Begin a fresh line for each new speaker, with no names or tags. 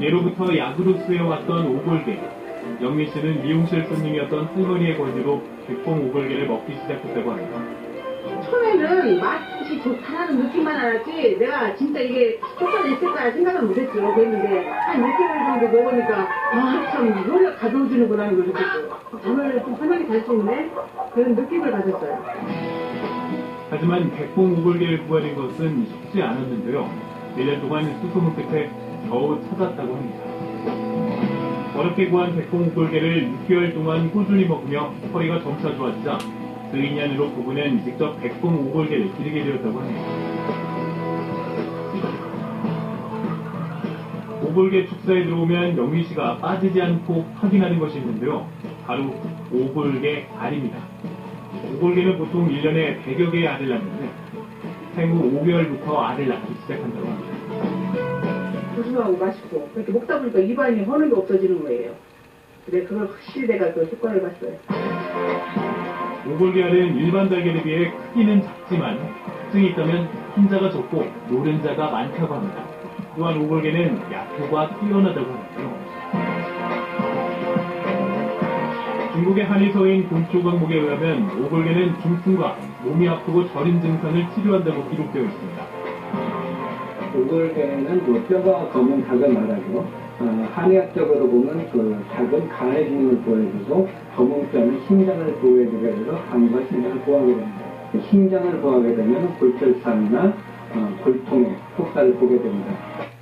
예로부터 약으로 쓰여왔던 오골계. 영미 씨는 미용실 손님이었던 할머니의 권유로 백봉 오골계를 먹기 시작했다고 합니다.
처음에는 맛이 좋다는 느낌만 알았지 내가 진짜 이게 효과가 있을 거야 생각은 못했죠 그랬는데 한 이틀 정도 먹으니까 아참 효리가 가져오시는구나 하는 걸 느꼈어요 오늘 좀 편하게 잘 수 있네 그런 느낌을 가졌어요
하지만 백봉 오골계를 구하는 것은 쉽지 않았는데요. 1년 동안 수소문 끝에 겨우 찾았다고 합니다. 어렵게 구한 백봉 오골계를 6개월 동안 꾸준히 먹으며 허리가 점차 좋아지자 그 인연으로 부부는 직접 백봉 오골계를 기르게 되었다고 합니다. 오골계 축사에 들어오면 영미 씨가 빠지지 않고 확인하는 것이 있는데요. 바로 오골계 알입니다. 오골개는 보통 1년에 100여 개의 알을 낳는데 생후 5개월부터 알을 낳기 시작한다고 합니다.
고소하고 맛있고 그렇게 먹다 보니까 입안에 허는 게 없어지는 거예요 근데 그걸 확실히 내가 그 효과해봤어요
오골개 알은 일반 달걀에 비해 크기는 작지만 특징이 있다면 흰자가 적고 노른자가 많다고 합니다. 또한 오골개는 약효가 뛰어나다고 하는데요. 중국의 한의서인 곤초광목에 의하면 오골개는 중풍과 몸이 아프고 저린 증상을 치료한다고 기록되어 있습니다.
오골개는 그 뼈가 검은 닭을 말하죠. 어, 한의학적으로 보면 그 닭은 간의 기능을 보호해주고 검은 뼈는 심장을 보호해주게 해서 간과 심장을 보호하게 됩니다. 그 심장을 보호하게 되면 골절상이나 어, 골통에 효과를 보게 됩니다.